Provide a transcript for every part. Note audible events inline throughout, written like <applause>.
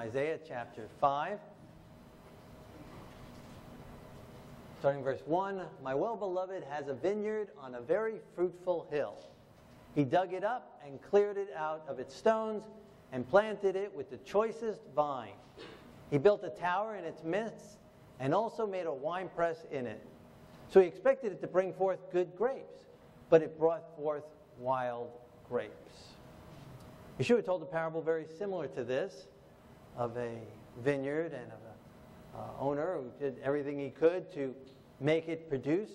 Isaiah chapter 5. Starting verse 1 My well beloved has a vineyard on a very fruitful hill. He dug it up and cleared it out of its stones and planted it with the choicest vine. He built a tower in its midst and also made a winepress in it. So he expected it to bring forth good grapes, but it brought forth wild grapes. Yeshua told a parable very similar to this of a vineyard and of an uh, owner who did everything he could to make it produce.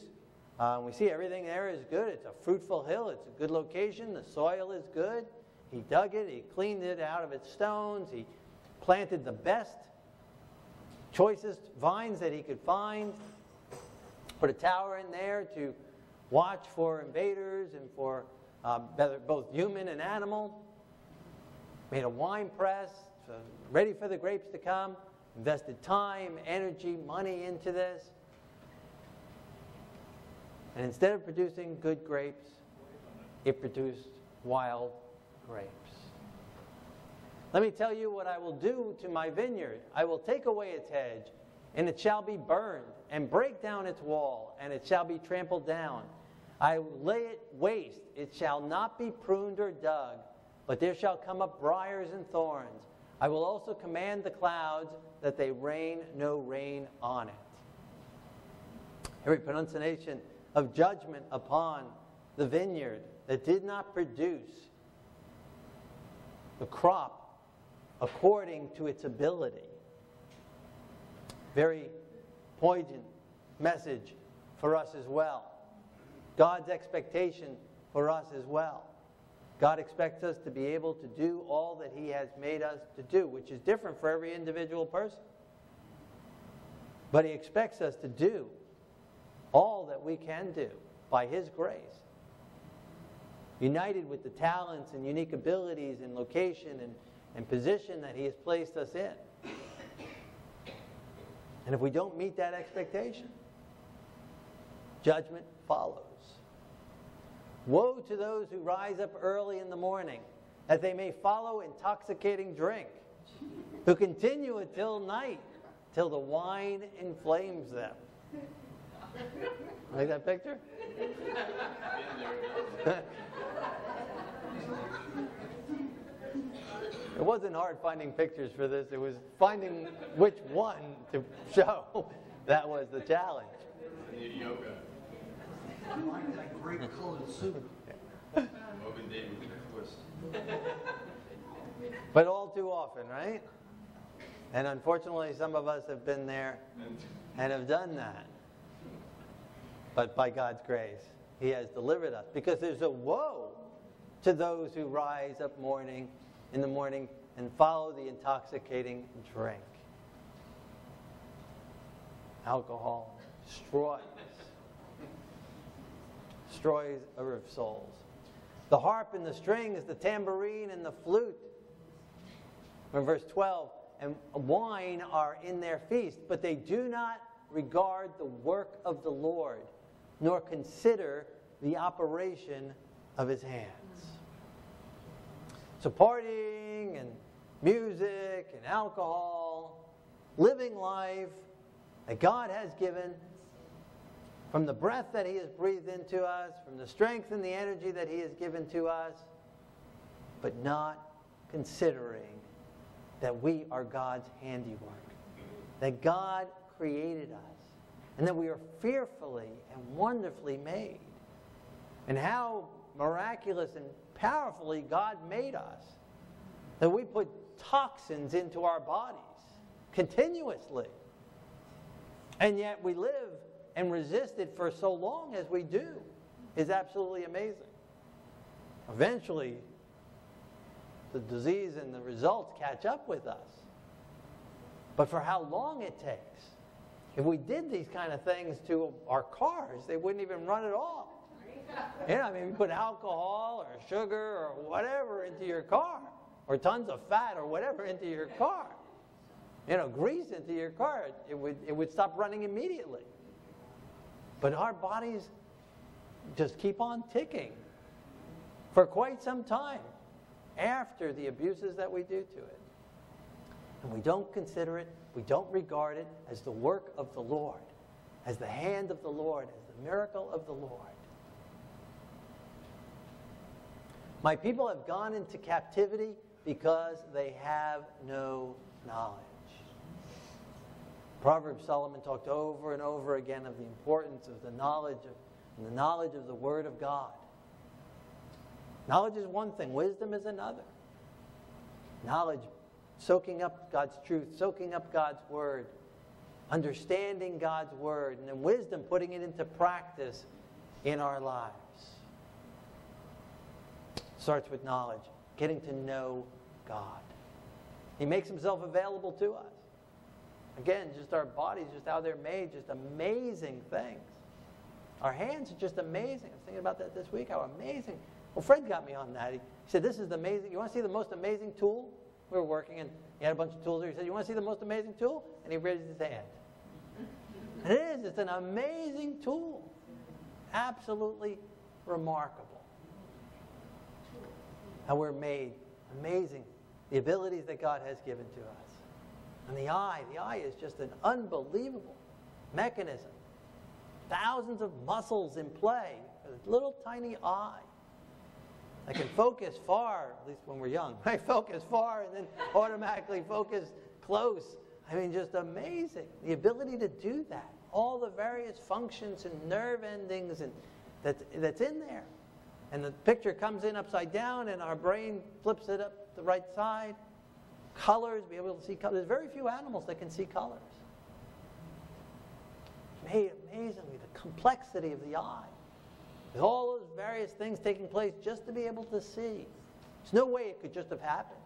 Uh, we see everything there is good. It's a fruitful hill, it's a good location, the soil is good. He dug it, he cleaned it out of its stones, he planted the best, choicest vines that he could find, put a tower in there to watch for invaders and for uh, both human and animal. Made a wine press, ready for the grapes to come, invested time, energy, money into this. And instead of producing good grapes, it produced wild grapes. Let me tell you what I will do to my vineyard. I will take away its hedge, and it shall be burned, and break down its wall, and it shall be trampled down. I will lay it waste, it shall not be pruned or dug but there shall come up briars and thorns. I will also command the clouds that they rain no rain on it. Every pronunciation of judgment upon the vineyard that did not produce the crop according to its ability. Very poignant message for us as well. God's expectation for us as well. God expects us to be able to do all that He has made us to do, which is different for every individual person. But He expects us to do all that we can do by His grace, united with the talents and unique abilities and location and, and position that He has placed us in. And if we don't meet that expectation, judgment follows. Woe to those who rise up early in the morning, that they may follow intoxicating drink, who continue until night, till the wine inflames them. Like that picture? <laughs> it wasn't hard finding pictures for this. It was finding which one to show. <laughs> That was the challenge. Yoga. Grape colored a twist. But all too often, right? And unfortunately, some of us have been there and have done that. But by God's grace, He has delivered us. Because there's a woe to those who rise up morning in the morning and follow the intoxicating drink. Alcohol destroys destroys of souls. The harp and the strings, the tambourine and the flute. In verse 12, and wine are in their feast, but they do not regard the work of the Lord, nor consider the operation of his hands. So, partying and music and alcohol, living life that God has given from the breath that He has breathed into us, from the strength and the energy that He has given to us, but not considering that we are God's handiwork, that God created us, and that we are fearfully and wonderfully made, and how miraculous and powerfully God made us, that we put toxins into our bodies continuously. And yet we live and resist it for so long as we do is absolutely amazing. Eventually, the disease and the results catch up with us. But for how long it takes, if we did these kind of things to our cars, they wouldn't even run at all. <laughs> You know, I mean, you put alcohol or sugar or whatever into your car, or tons of fat or whatever into your car, you know, grease into your car, it would, it would stop running immediately. But our bodies just keep on ticking for quite some time after the abuses that we do to it. And we don't consider it, we don't regard it as the work of the Lord, as the hand of the Lord, as the miracle of the Lord. My people have gone into captivity because they have no knowledge. Proverbs Solomon talked over and over again of the importance of the knowledge of the knowledge of the Word of God. Knowledge is one thing, wisdom is another. Knowledge, soaking up God's truth, soaking up God's Word, understanding God's Word, and then wisdom, putting it into practice in our lives. Starts with knowledge, getting to know God. He makes himself available to us. Again, just our bodies, just how they're made, just amazing things. Our hands are just amazing. I was thinking about that this week, how amazing. Well, Fred got me on that. He said, This is the amazing. You want to see the most amazing tool? We were working and he had a bunch of tools there. He said, You want to see the most amazing tool? And he raised his hand. And <laughs> it is, it's an amazing tool. Absolutely remarkable. How we're made. Amazing. The abilities that God has given to us. And the eye, the eye is just an unbelievable mechanism. Thousands of muscles in play a little tiny eye. I can focus far, at least when we're young. <laughs> I focus far and then automatically focus close. I mean, just amazing. The ability to do that. All the various functions and nerve endings and that's, that's in there. And the picture comes in upside down and our brain flips it up the right side colors, be able to see colors. There's very few animals that can see colors. Amazingly, the complexity of the eye. With all those various things taking place just to be able to see. There's no way it could just have happened.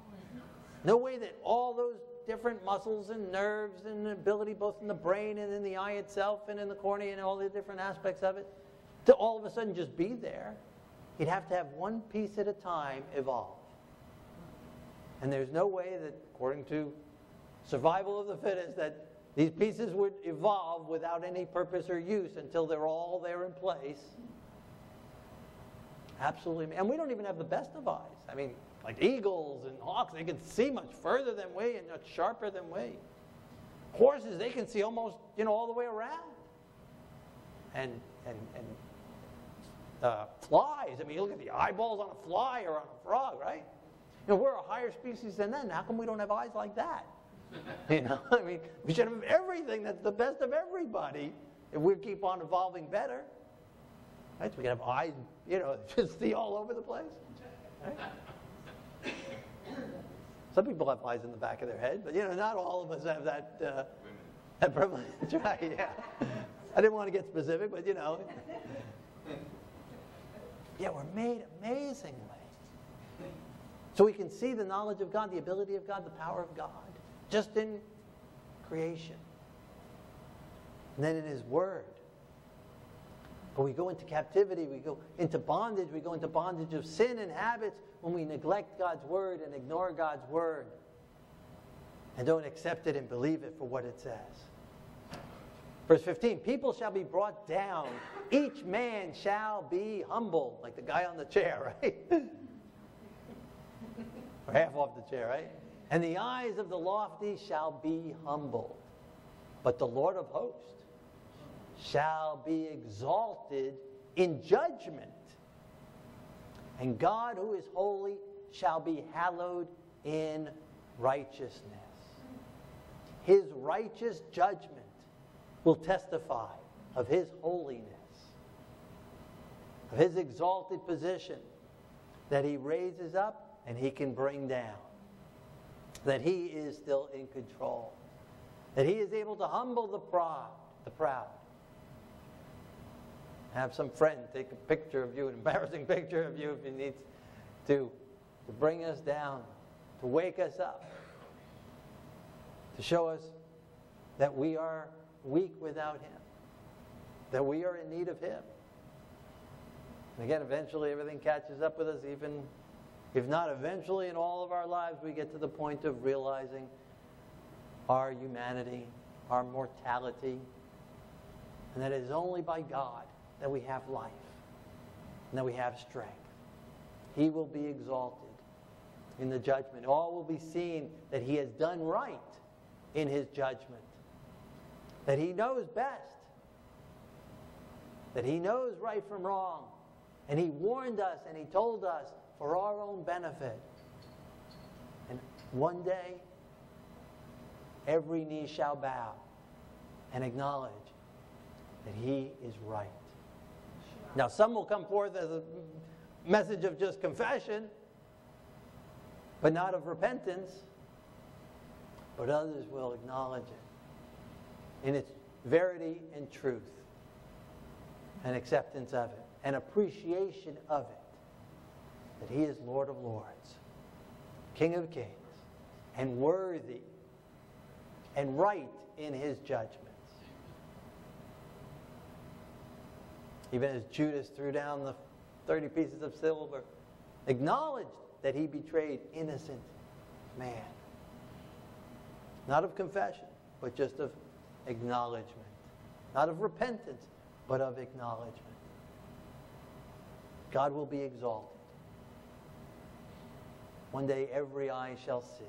No way that all those different muscles and nerves and ability, both in the brain and in the eye itself and in the cornea and all the different aspects of it, to all of a sudden just be there. You'd have to have one piece at a time evolve. And there's no way that, according to survival of the fittest, that these pieces would evolve without any purpose or use until they're all there in place. Absolutely. And we don't even have the best of eyes. I mean, like eagles and hawks, they can see much further than we and much sharper than we. Horses, they can see almost, you know, all the way around. And, and, and uh, flies, I mean, you look at the eyeballs on a fly or on a frog, right? You know, we're a higher species than them. How come we don't have eyes like that? <laughs> you know, I mean, we should have everything that's the best of everybody if we keep on evolving better. Right? So we can have eyes, you know, <laughs> just see all over the place. Right? Some people have eyes in the back of their head, but you know, not all of us have that, uh, that privilege. <laughs> right? Yeah. I didn't want to get specific, but you know. Yeah, we're made amazingly. So we can see the knowledge of God, the ability of God, the power of God, just in creation. And then in His Word. But we go into captivity, we go into bondage, we go into bondage of sin and habits when we neglect God's Word and ignore God's Word and don't accept it and believe it for what it says. Verse 15 People shall be brought down, each man shall be humble, like the guy on the chair, <laughs> right? <laughs> half off the chair, right? And the eyes of the lofty shall be humbled, but the Lord of hosts shall be exalted in judgment. And God, who is holy, shall be hallowed in righteousness. His righteous judgment will testify of his holiness, of his exalted position that he raises up and he can bring down. That he is still in control. That he is able to humble the proud, the proud. Have some friend take a picture of you, an embarrassing <laughs> picture of you if he needs to, to bring us down, to wake us up, to show us that we are weak without him, that we are in need of him. And again, eventually everything catches up with us, even if not eventually in all of our lives, we get to the point of realizing our humanity, our mortality, and that it is only by God that we have life and that we have strength. He will be exalted in the judgment. All will be seen that He has done right in his judgment, that he knows best, that he knows right from wrong, and he warned us and he told us for our own benefit. And one day, every knee shall bow and acknowledge that he is right. Now, some will come forth as a message of just confession, but not of repentance. But others will acknowledge it in its verity and truth, and acceptance of it, and appreciation of it that He is Lord of Lords, King of Kings, and worthy and right in His judgments. Even as Judas threw down the 30 pieces of silver, acknowledged that he betrayed innocent man. Not of confession, but just of acknowledgement. Not of repentance, but of acknowledgement. God will be exalted. One day every eye shall see.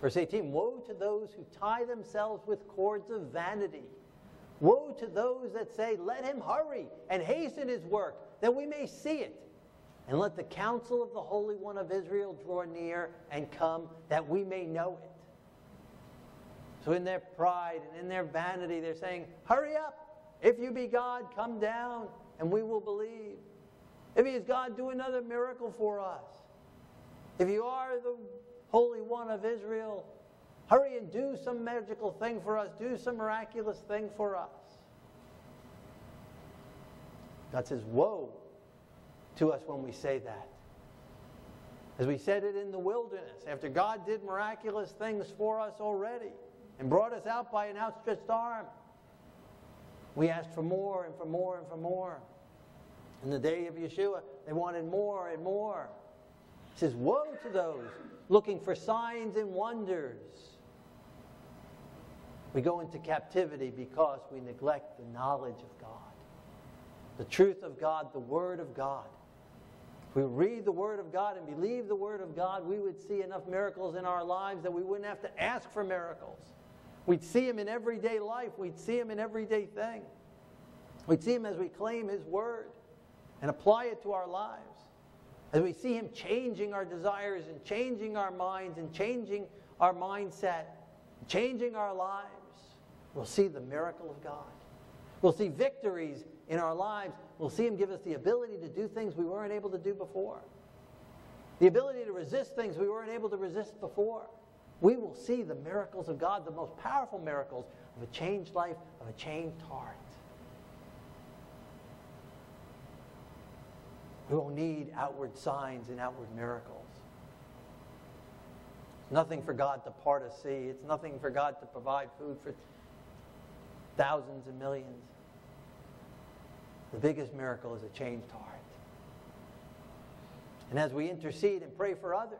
Verse 18 Woe to those who tie themselves with cords of vanity Woe to those that say, Let him hurry and hasten his work, that we may see it. And let the counsel of the Holy One of Israel draw near and come, that we may know it. So, in their pride and in their vanity, they're saying, Hurry up. If you be God, come down, and we will believe. If He is God, do another miracle for us. If you are the Holy One of Israel, Hurry and do some magical thing for us. Do some miraculous thing for us. God says, Woe to us when we say that. As we said it in the wilderness, after God did miraculous things for us already and brought us out by an outstretched arm, we asked for more and for more and for more. In the day of Yeshua, they wanted more and more. He says, Woe to those looking for signs and wonders. We go into captivity because we neglect the knowledge of God, the truth of God, the Word of God. If we read the Word of God and believe the Word of God, we would see enough miracles in our lives that we wouldn't have to ask for miracles. We'd see Him in everyday life, we'd see Him in everyday thing. We'd see Him as we claim His Word and apply it to our lives. As we see Him changing our desires and changing our minds and changing our mindset, changing our lives. We'll see the miracle of God. We'll see victories in our lives. We'll see Him give us the ability to do things we weren't able to do before, the ability to resist things we weren't able to resist before. We will see the miracles of God, the most powerful miracles of a changed life, of a changed heart. We will need outward signs and outward miracles. It's nothing for God to part a sea. It's nothing for God to provide food for thousands and millions. The biggest miracle is a changed heart. And as we intercede and pray for others,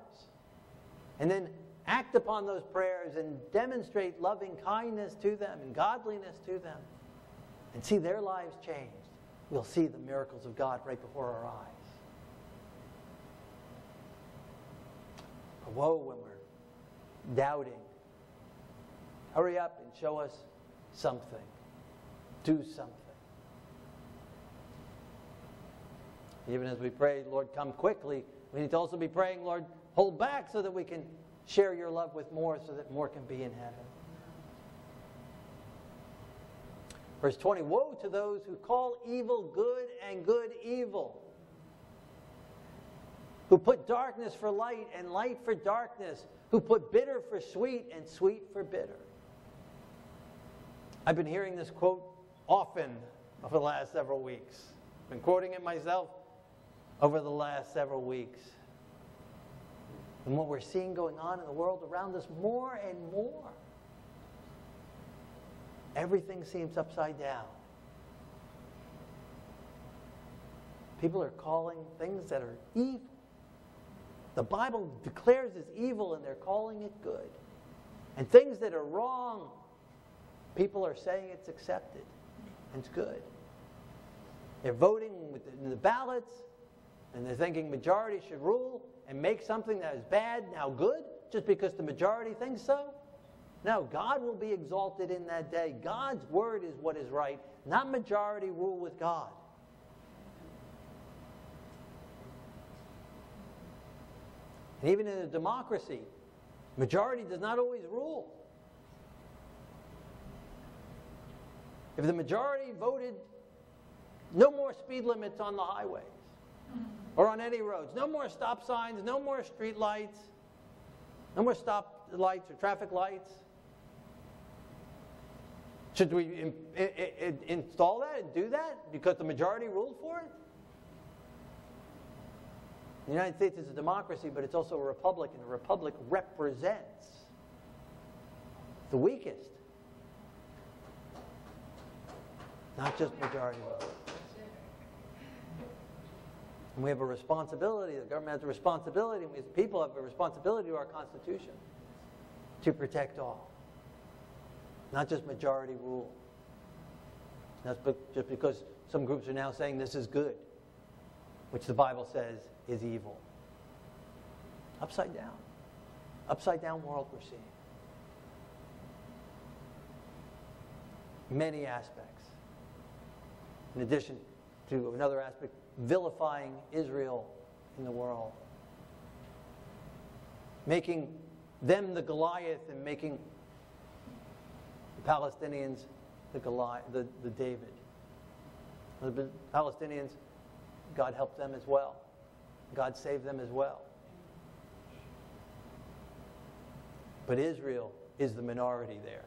and then act upon those prayers and demonstrate loving kindness to them and godliness to them, and see their lives changed, we'll see the miracles of God right before our eyes. Woe when we're doubting. Hurry up and show us something. Do something. Even as we pray, Lord, come quickly, we need to also be praying, Lord, hold back so that we can share your love with more so that more can be in heaven. Verse 20 Woe to those who call evil good and good evil, who put darkness for light and light for darkness, who put bitter for sweet and sweet for bitter. I've been hearing this quote often over the last several weeks. I've been quoting it myself over the last several weeks. And what we're seeing going on in the world around us more and more. Everything seems upside down. People are calling things that are evil. The Bible declares as evil and they're calling it good. And things that are wrong People are saying it's accepted and it's good. They're voting with the, the ballots and they're thinking majority should rule and make something that is bad now good just because the majority thinks so. No, God will be exalted in that day. God's word is what is right, not majority rule with God. And even in a democracy, majority does not always rule. If the majority voted no more speed limits on the highways or on any roads, no more stop signs, no more street lights, no more stop lights or traffic lights, should we in, in, in, install that and do that because the majority ruled for it? The United States is a democracy, but it's also a republic, and a republic represents the weakest, not just majority. And we have a responsibility, the government has a responsibility, and we as people have a responsibility to our Constitution to protect all, not just majority rule. That's just because some groups are now saying this is good, which the Bible says is evil. Upside down. Upside down world we're seeing. Many aspects. In addition to another aspect, vilifying Israel in the world. Making them the Goliath and making the Palestinians the Goliath, the, the David. The Palestinians, God help them as well. God saved them as well. But Israel is the minority there.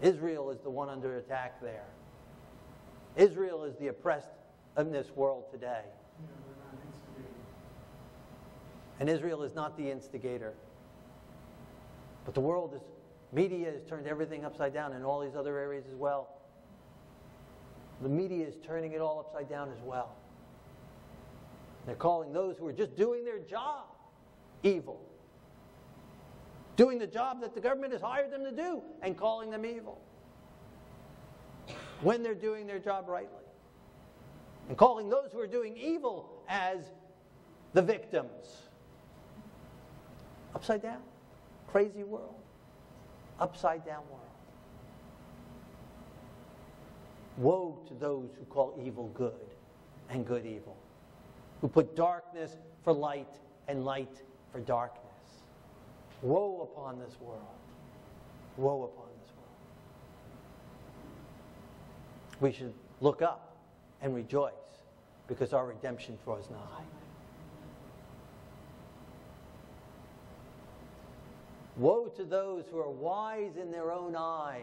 Israel is the one under attack there. Israel is the oppressed in this world today. And Israel is not the instigator. But the world is, media has turned everything upside down in all these other areas as well. The media is turning it all upside down as well. They're calling those who are just doing their job evil. Doing the job that the government has hired them to do and calling them evil. When they're doing their job rightly. And calling those who are doing evil as the victims. Upside down. Crazy world. Upside down world. Woe to those who call evil good and good evil who put darkness for light and light for darkness. Woe upon this world. Woe upon this world. We should look up and rejoice because our redemption draws nigh. Woe to those who are wise in their own eyes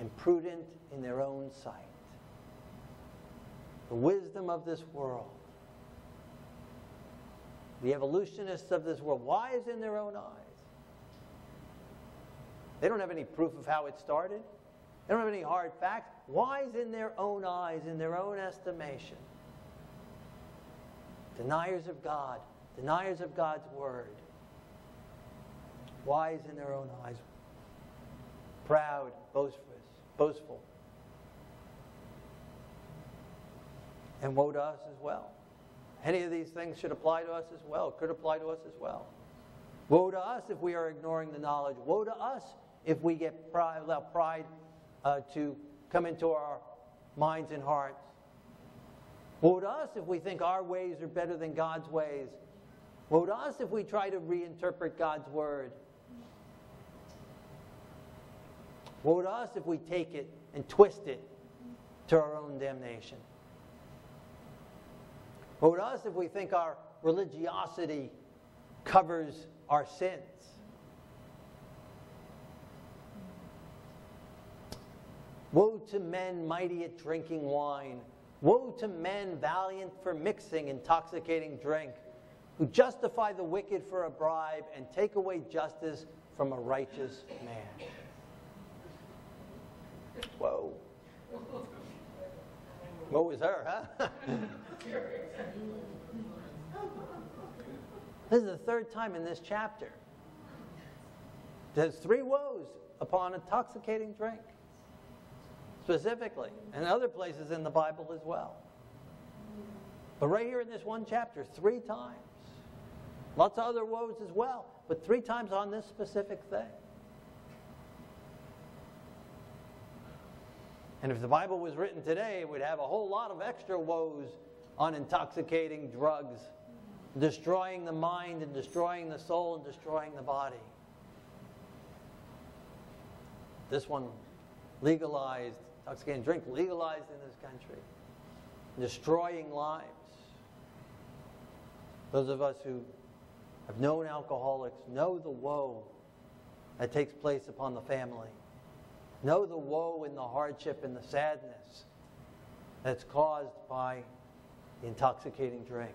and prudent in their own sight. The wisdom of this world the evolutionists of this world, wise in their own eyes. They don't have any proof of how it started. They don't have any hard facts. Wise in their own eyes, in their own estimation. Deniers of God, deniers of God's word. Wise in their own eyes. Proud, boastful, boastful. And woe to us as well. Any of these things should apply to us as well, could apply to us as well. Woe to us if we are ignoring the knowledge. Woe to us if we get pride, allow pride uh, to come into our minds and hearts. Woe to us if we think our ways are better than God's ways. Woe to us if we try to reinterpret God's word. Woe to us if we take it and twist it to our own damnation. Woe to us if we think our religiosity covers our sins. Woe to men mighty at drinking wine. Woe to men valiant for mixing intoxicating drink, who justify the wicked for a bribe and take away justice from a righteous man. Whoa. Woe is her, huh? <laughs> This is the third time in this chapter. There's three woes upon intoxicating drink, specifically, and other places in the Bible as well. But right here in this one chapter, three times. Lots of other woes as well. but three times on this specific thing. And if the Bible was written today, would have a whole lot of extra woes on intoxicating drugs, destroying the mind and destroying the soul and destroying the body. This one legalized, intoxicating drink legalized in this country, destroying lives. Those of us who have known alcoholics know the woe that takes place upon the family. Know the woe and the hardship and the sadness that's caused by the intoxicating drink.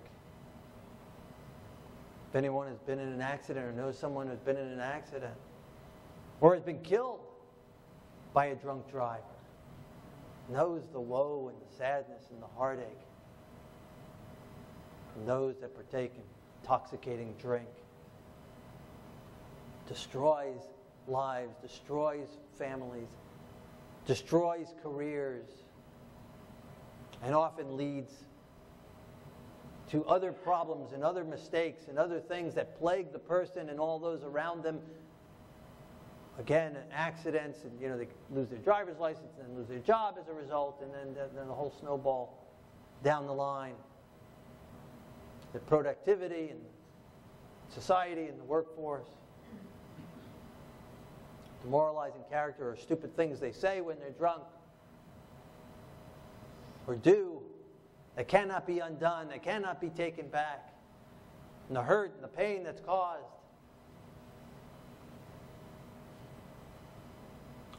If anyone has been in an accident or knows someone who's been in an accident or has been killed by a drunk driver, knows the woe and the sadness and the heartache from those that partake in intoxicating drink. Destroys lives, destroys families, destroys careers, and often leads to other problems and other mistakes and other things that plague the person and all those around them. Again, accidents, and you know they lose their driver's license and lose their job as a result, and then, then the whole snowball down the line. The productivity and society and the workforce demoralizing character or stupid things they say when they're drunk or do that cannot be undone, that cannot be taken back, and the hurt and the pain that's caused.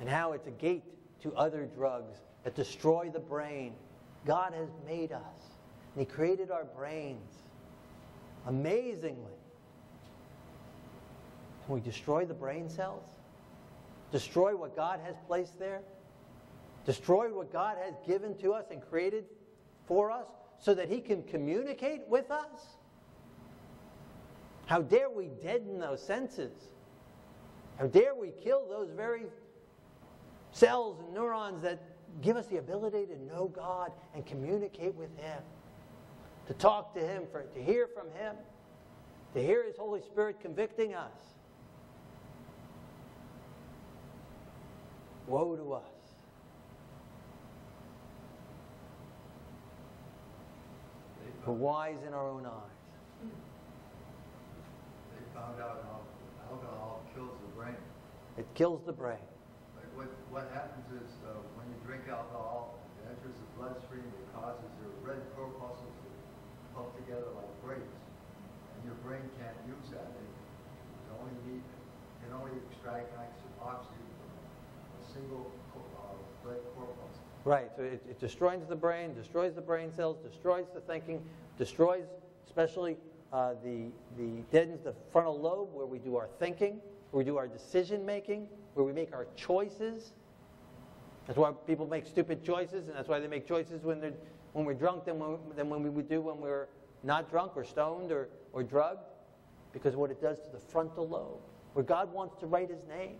And how it's a gate to other drugs that destroy the brain. God has made us, and He created our brains amazingly. Can we destroy the brain cells? Destroy what God has placed there? Destroy what God has given to us and created for us so that He can communicate with us? How dare we deaden those senses? How dare we kill those very cells and neurons that give us the ability to know God and communicate with Him, to talk to Him, for, to hear from Him, to hear His Holy Spirit convicting us? Woe to us. We're wise in our own eyes. They found out how alcohol kills the brain. It kills the brain. Like what, what happens is uh, when you drink alcohol, it enters the bloodstream, it causes your red corpuscles to pump together like brakes. And your brain can't use that. It can only need, can only extract oxygen from a single. Right, so it, it destroys the brain, destroys the brain cells, destroys the thinking, destroys especially uh, the, the deadens the frontal lobe where we do our thinking, where we do our decision making, where we make our choices. That's why people make stupid choices, and that's why they make choices when, they're, when we're drunk than when, than when we would do when we're not drunk or stoned or, or drugged, because what it does to the frontal lobe, where God wants to write his name,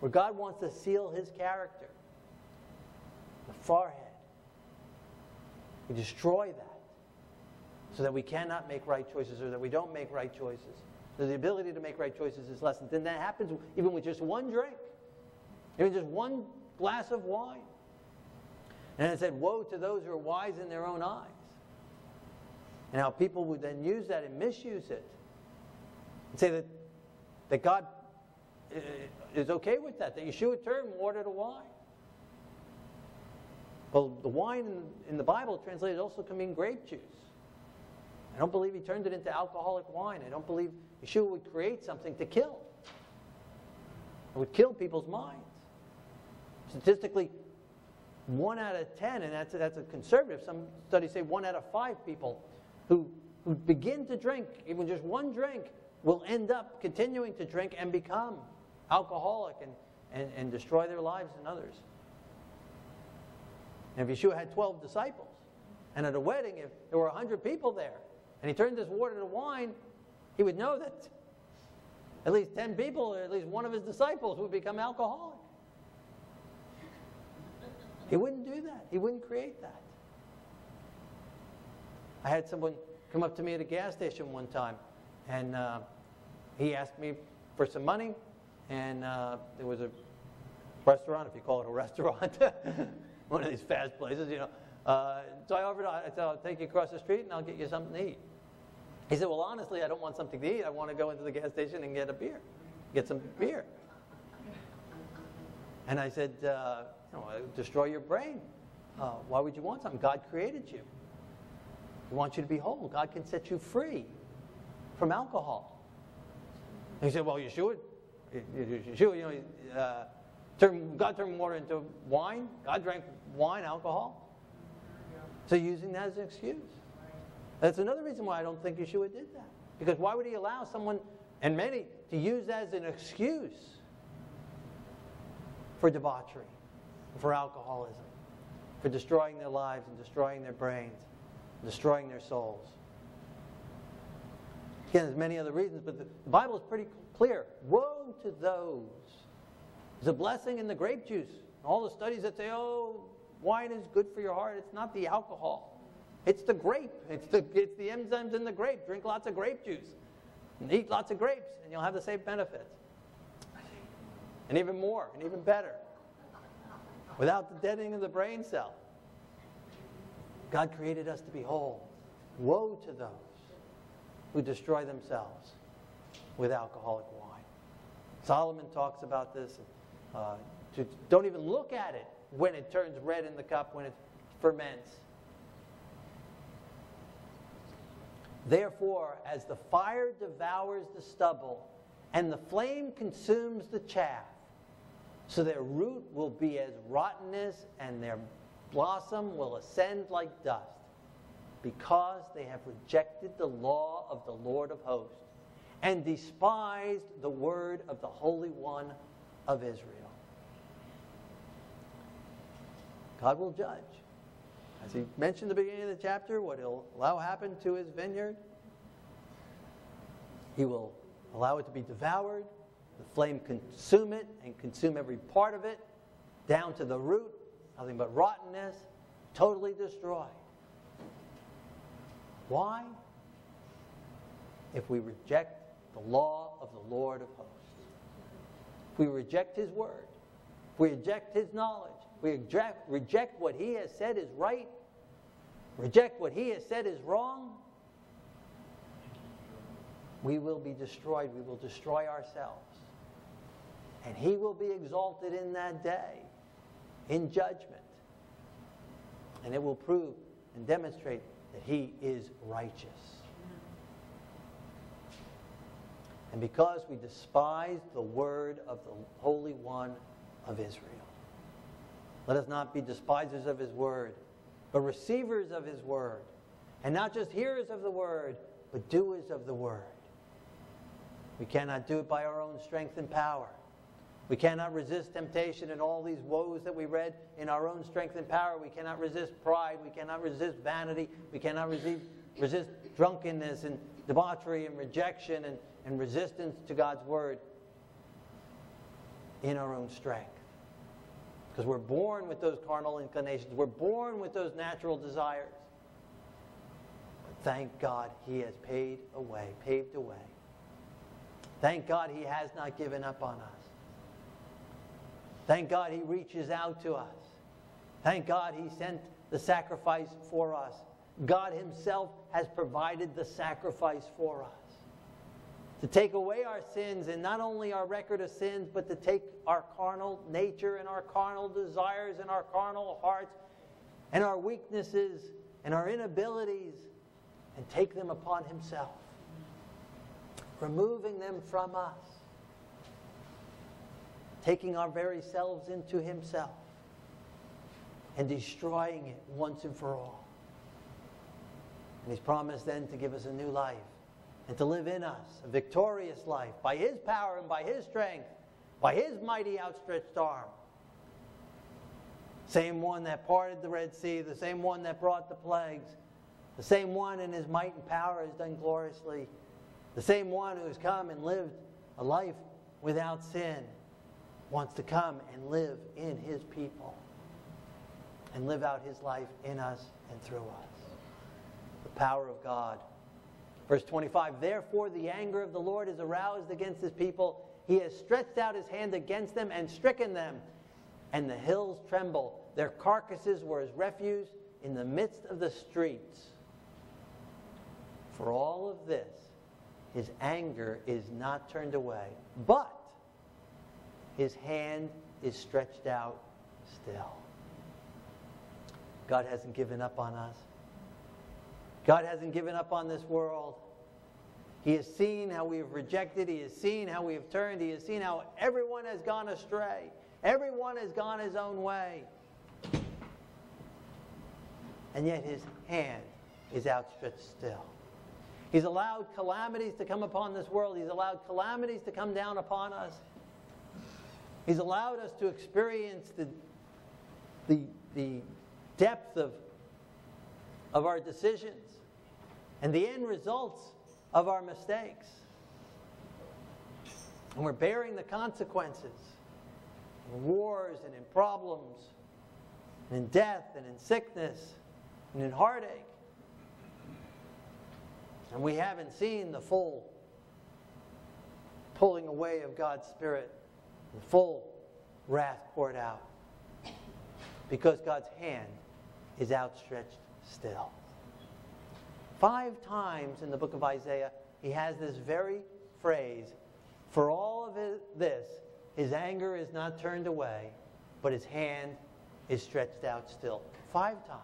where God wants to seal his character the forehead. We destroy that so that we cannot make right choices or that we don't make right choices. So the ability to make right choices is lessened. And that happens even with just one drink, even just one glass of wine. And it said, Woe to those who are wise in their own eyes. And how people would then use that and misuse it and say that, that God uh, is okay with that, that Yeshua turned water to wine. Well, the wine in, the Bible translated also can mean grape juice. I don't believe he turned it into alcoholic wine. I don't believe Yeshua would create something to kill. It would kill people's minds. Statistically, one out of ten, and that's a, that's a conservative. Some studies say one out of five people who, who begin to drink, even just one drink, will end up continuing to drink and become alcoholic and, and, and destroy their lives and others. And if Yeshua had 12 disciples, and at a wedding, if there were 100 people there, and he turned this water to wine, he would know that at least 10 people, or at least one of his disciples, would become alcoholic. He wouldn't do that. He wouldn't create that. I had someone come up to me at a gas station one time, and uh, he asked me for some money, and uh, there was a restaurant, if you call it a restaurant, <laughs> one of these fast places, you know. Uh, so I offered, I said, I'll take you across the street and I'll get you something to eat. He said, Well, honestly, I don't want something to eat. I want to go into the gas station and get a beer, get some beer. And I said, uh, you know, destroy your brain. Uh, why would you want something? God created you. He wants you to be whole. God can set you free from alcohol. And he said, well, Yeshua, Yeshua, you know, uh, turn, God turned water into wine. God drank wine, alcohol. So using that as an excuse. That's another reason why I don't think Yeshua did that. Because why would he allow someone, and many, to use that as an excuse for debauchery, for alcoholism, for destroying their lives and destroying their brains, destroying their souls? Again, there's many other reasons, but the Bible is pretty clear. Woe to those. There's a blessing in the grape juice. All the studies that say, oh, wine is good for your heart, it's not the alcohol. It's the grape. It's the, it's the enzymes in the grape. Drink lots of grape juice. And eat lots of grapes, and you'll have the same benefits. And even more, and even better. Without the deadening of the brain cell. God created us to be whole. Woe to those who destroy themselves with alcoholic wine. Solomon talks about this. Uh, to, don't even look at it when it turns red in the cup, when it ferments. Therefore, as the fire devours the stubble and the flame consumes the chaff, so their root will be as rottenness and their blossom will ascend like dust, because they have rejected the law of the Lord of hosts and despised the word of the Holy One of Israel. God will judge. As he mentioned at the beginning of the chapter, what he'll allow happen to his vineyard, he will allow it to be devoured, the flame consume it and consume every part of it, down to the root, nothing but rottenness, totally destroyed. Why? If we reject the law of the Lord of hosts. If we reject his word, if we reject his knowledge, we reject, reject what he has said is right, reject what he has said is wrong, we will be destroyed. We will destroy ourselves. And he will be exalted in that day, in judgment. And it will prove and demonstrate that he is righteous. And because we despise the word of the Holy One of Israel. Let us not be despisers of his word, but receivers of his word. And not just hearers of the word, but doers of the word. We cannot do it by our own strength and power. We cannot resist temptation and all these woes that we read in our own strength and power. We cannot resist pride. We cannot resist vanity. We cannot resist, resist drunkenness and debauchery and rejection and, and resistance to God's word in our own strength. Because we're born with those carnal inclinations, we're born with those natural desires. But thank God He has paid a way, paved a way. Thank God He has not given up on us. Thank God He reaches out to us. Thank God He sent the sacrifice for us. God Himself has provided the sacrifice for us to take away our sins and not only our record of sins, but to take our carnal nature and our carnal desires and our carnal hearts and our weaknesses and our inabilities and take them upon Himself, removing them from us, taking our very selves into Himself and destroying it once and for all. And He's promised then to give us a new life and to live in us a victorious life by His power and by His strength, by His mighty outstretched arm. Same one that parted the Red Sea, the same one that brought the plagues, the same one in His might and power has done gloriously, the same one who has come and lived a life without sin wants to come and live in His people and live out His life in us and through us. The power of God Verse 25 Therefore, the anger of the Lord is aroused against his people. He has stretched out his hand against them and stricken them. And the hills tremble. Their carcasses were as refuse in the midst of the streets. For all of this, his anger is not turned away, but his hand is stretched out still. God hasn't given up on us. God hasn't given up on this world. He has seen how we have rejected. He has seen how we have turned. He has seen how everyone has gone astray. Everyone has gone his own way. And yet his hand is outstretched still. He's allowed calamities to come upon this world. He's allowed calamities to come down upon us. He's allowed us to experience the, the, the depth of, of our decisions and the end results of our mistakes. And we're bearing the consequences in wars and in problems, and in death and in sickness and in heartache. And we haven't seen the full pulling away of God's Spirit, the full wrath poured out. Because God's hand is outstretched still. Five times in the book of Isaiah, he has this very phrase For all of this, his anger is not turned away, but his hand is stretched out still. Five times.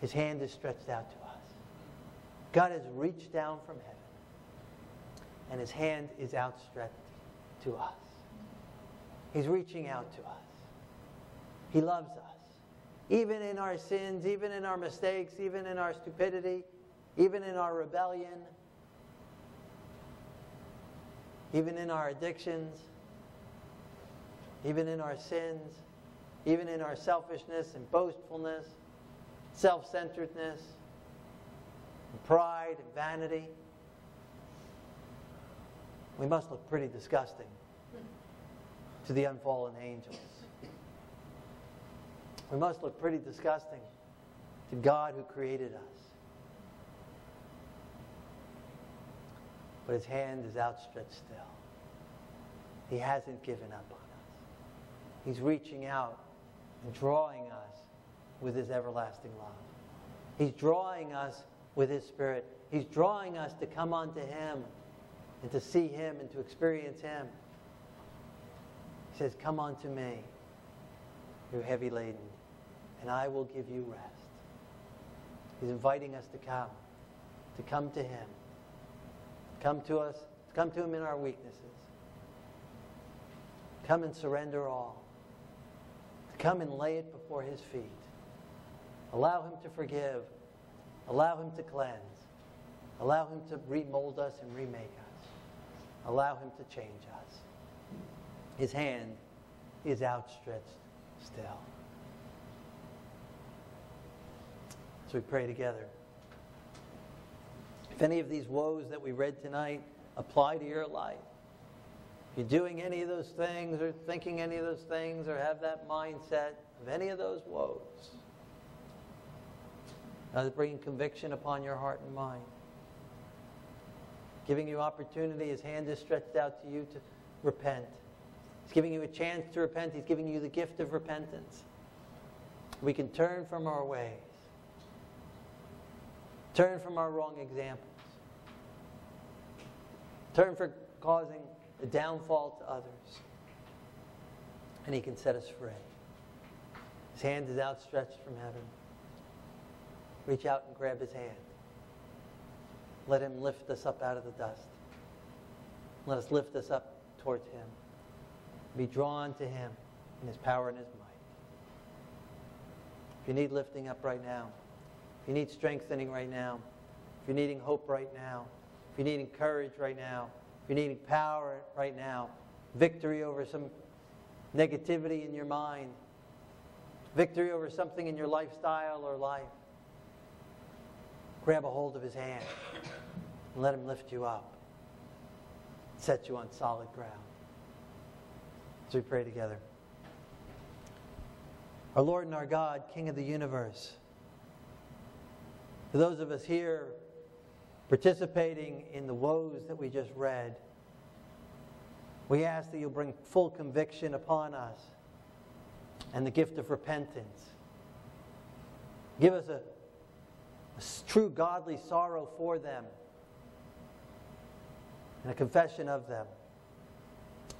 His hand is stretched out to us. God has reached down from heaven, and his hand is outstretched to us. He's reaching out to us. He loves us even in our sins, even in our mistakes, even in our stupidity, even in our rebellion, even in our addictions, even in our sins, even in our selfishness and boastfulness, self centeredness, pride and vanity. We must look pretty disgusting to the unfallen angels. We must look pretty disgusting to God who created us. But his hand is outstretched still. He hasn't given up on us. He's reaching out and drawing us with his everlasting love. He's drawing us with his spirit. He's drawing us to come unto him and to see him and to experience him. He says, Come unto me, you're heavy laden, and I will give you rest. He's inviting us to come, to come to Him, come to us, come to Him in our weaknesses. Come and surrender all. To come and lay it before His feet. Allow Him to forgive. Allow Him to cleanse. Allow Him to remold us and remake us. Allow Him to change us. His hand is outstretched still. We pray together. If any of these woes that we read tonight apply to your life, if you're doing any of those things or thinking any of those things or have that mindset of any of those woes, God is bringing conviction upon your heart and mind. Giving you opportunity, His hand is stretched out to you to repent. He's giving you a chance to repent. He's giving you the gift of repentance. We can turn from our ways. Turn from our wrong examples. Turn for causing the downfall to others. And He can set us free. His hand is outstretched from heaven. Reach out and grab His hand. Let Him lift us up out of the dust. Let us lift us up towards Him. Be drawn to Him in His power and His might. If you need lifting up right now, if you need strengthening right now, if you're needing hope right now, if you're needing courage right now, if you're needing power right now, victory over some negativity in your mind, victory over something in your lifestyle or life, grab a hold of his hand and let him lift you up, set you on solid ground. As we pray together. Our Lord and our God, King of the universe, For those of us here participating in the woes that we just read, we ask that you'll bring full conviction upon us and the gift of repentance. Give us a, a true godly sorrow for them and a confession of them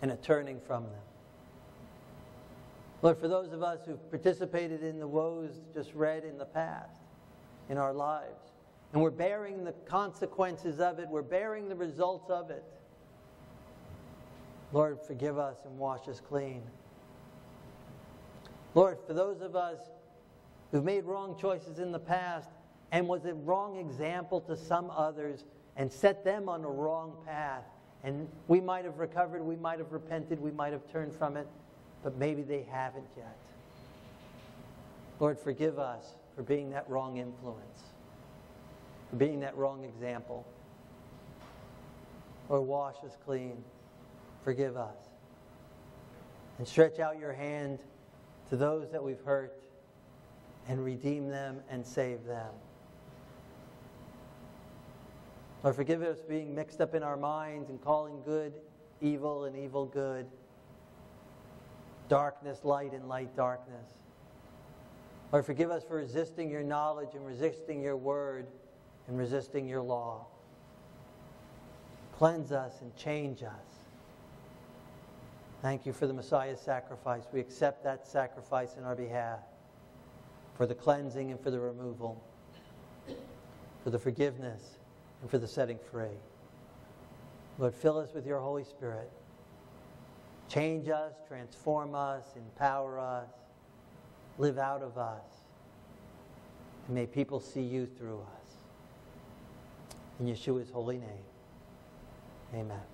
and a turning from them. Lord, for those of us who've participated in the woes just read in the past in our lives, and we're bearing the consequences of it, we're bearing the results of it. Lord, forgive us and wash us clean. Lord, for those of us who've made wrong choices in the past and was a wrong example to some others and set them on a wrong path, and we might have recovered, we might have repented, we might have turned from it, but maybe they haven't yet. Lord, forgive us for being that wrong influence, for being that wrong example. Lord, wash us clean. Forgive us. And stretch out your hand to those that we've hurt and redeem them and save them. Lord, forgive us being mixed up in our minds and calling good evil and evil good, darkness light and light darkness. Lord, forgive us for resisting your knowledge and resisting your word and resisting your law. Cleanse us and change us. Thank you for the Messiah's sacrifice. We accept that sacrifice in our behalf for the cleansing and for the removal, for the forgiveness and for the setting free. Lord, fill us with your Holy Spirit. Change us, transform us, empower us, live out of us. And may people see you through us. In Yeshua's holy name, amen.